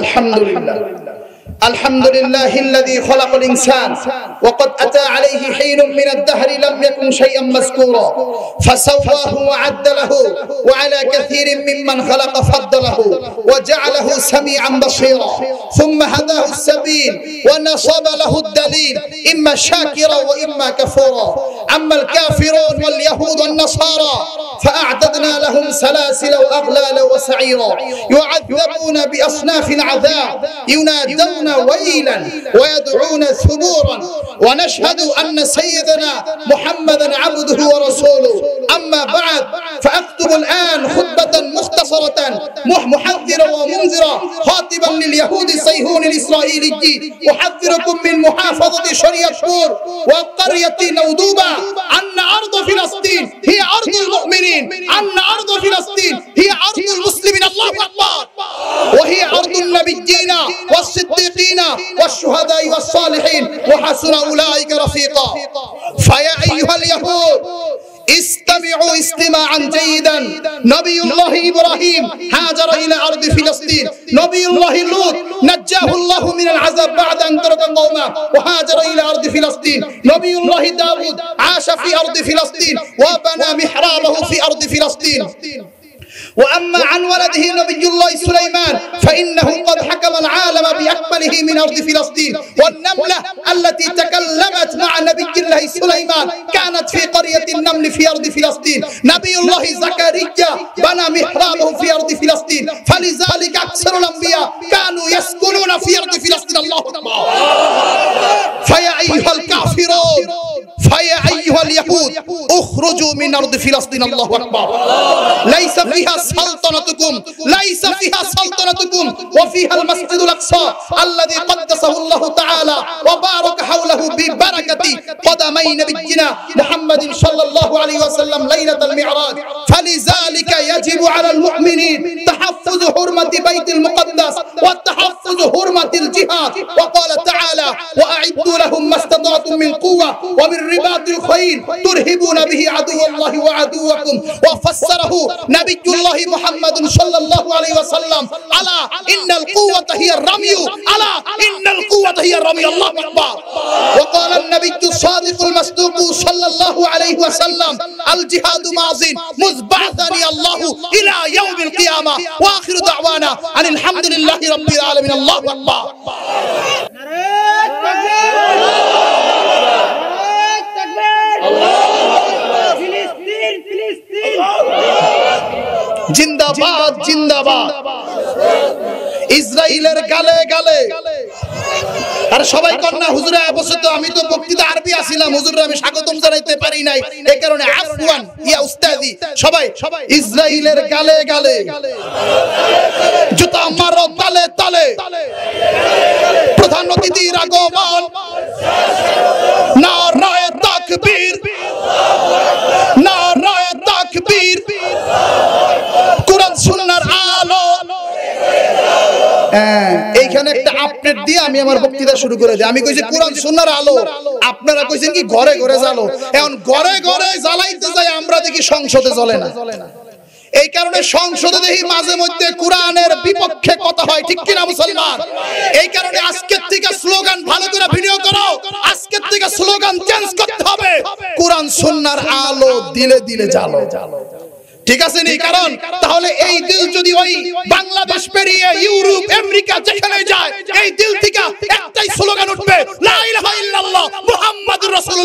الحمد لله. الحمد لله الذي خلق الإنسان وقد أتى عليه حين من الدهر لم يكن شيئا مذكورا فسواه وعدله وعلى كثير ممن خلق فضله وجعله سميعا بصيرا ثم هداه السبيل ونصب له الدليل إما شاكرا وإما كفورا. أما الكافرون واليهود والنصارى فأعددنا لهم سلاسل وأغلال وسعيرا يعذبون بأصناف العذاب ينادون ويلا ويدعون ثبورا. ونشهد أن سيدنا محمدا عبده ورسوله. أما بعد فأكتب الآن خطبة مختصرة محذرة ومنذرة خاطبا لليهود الصيهون الإسرائيلي. أحذركم من محافظة شريعة شور وقرية نودوبة. أن أرض فلسطين هي أرض المؤمنين. أن أرض فلسطين هي أرض المسلمين. الله أكبر. أرض النبيين والصديقين والشهداء والصالحين وحسن أولئك رفيقا. فيا أيها اليهود استمعوا استماعا جيدا. نبي الله إبراهيم هاجر إلى أرض فلسطين. نبي الله لوط نجاه الله من العذاب بعد أن ترك قومه وهاجر إلى أرض فلسطين. نبي الله داود عاش في أرض فلسطين وبنى محرابه في أرض فلسطين. وأما عن ولده نبي الله سليمان فإنه قد حكم العالم بأكمله من أرض فلسطين. والنملة التي تكلمت مع نبي الله سليمان كانت في قرية النمل في أرض فلسطين. نبي الله زكريا بنى محرابه في أرض فلسطين. فلذلك أكثر الأنبياء كانوا يسكنون في أرض فلسطين. الله أكبر. فيا أيها الكافرون فيا أيها اليهود اخرجوا من أرض فلسطين الله أكبر ليس فيها سلطنتكم ليس فيها سلطنتكم وفيها المسجد الأقصى الذي قدسه الله تعالى وبارك حوله ببركة قدمي نبينا محمد صلى الله عليه وسلم ليلة المعراج فلذلك يجب على المؤمنين تحفظ حرمة بيت المقدس والتحفظ حرمة الجهاد. وقال تعالى وأعدوا لهم ما استطعتم من قوة ومن رباط الخيل ترهبون به عدو الله وعدوكم. وفسره نبي الله محمد صلى الله عليه وسلم ألا إن القوة هي الرمي ألا إن القوة هي الرمي. الله أكبر. وقال النبي الصادق المصدوق صلى الله عليه وسلم. الجهاد ماضين مذ بعثني الله إلى يوم القيامة. وآخر دعوانا أن الحمد لله رب العالمين. الله أكبر. जिंदाबाद जिंदाबाद ইসরায়েলের গালে গালে। আর সবাই কন্যা হুজুরা অবস্থিত আমি তো বক্তৃতা আরবি আসিলাম হুজুরা আমি স্বাগতম জানাইতে পারি নাই। এই কারণে আফওয়ান, ইয়া উস্তাদি, সবাই ইসরায়েলের গালে গালে। জুতা মারো, তালে তালে প্রধান অতিথির আগমন নারায়ে তাকবীর নারায়ে তাকবীর কোরআন সুন্নাহর আলো আপডেট দিয়ে আমি আমার বক্তৃতা শুরু করে দিই। আমি কইছি, কোরআন, সুন্নাহর আলো। আপনারা কইছেন কি, ঘরে ঘরে জ্বালো। এখন ঘরে ঘরে জ্বালাইতে যাই, আমরা দেখি সংসদে জ্বলে না। এই কারণে সংসদে দেখি মাঝে মধ্যে কোরআনের বিপক্ষে কথা হয়, ঠিক কিনা মুসলমান? এই কারণে আজকের থেকে স্লোগান ভালো করে ভিডিও করো। আজকের থেকে স্লোগান চেঞ্জ করতে হবে। কোরআন সুন্নার আলো দিলে দিলে জ্বালো। ঠিক আছে নি? কারণ তাহলে এই দিল যদি ওই বাংলাদেশ পেরিয়ে ইউরোপ, আমেরিকা যেখানে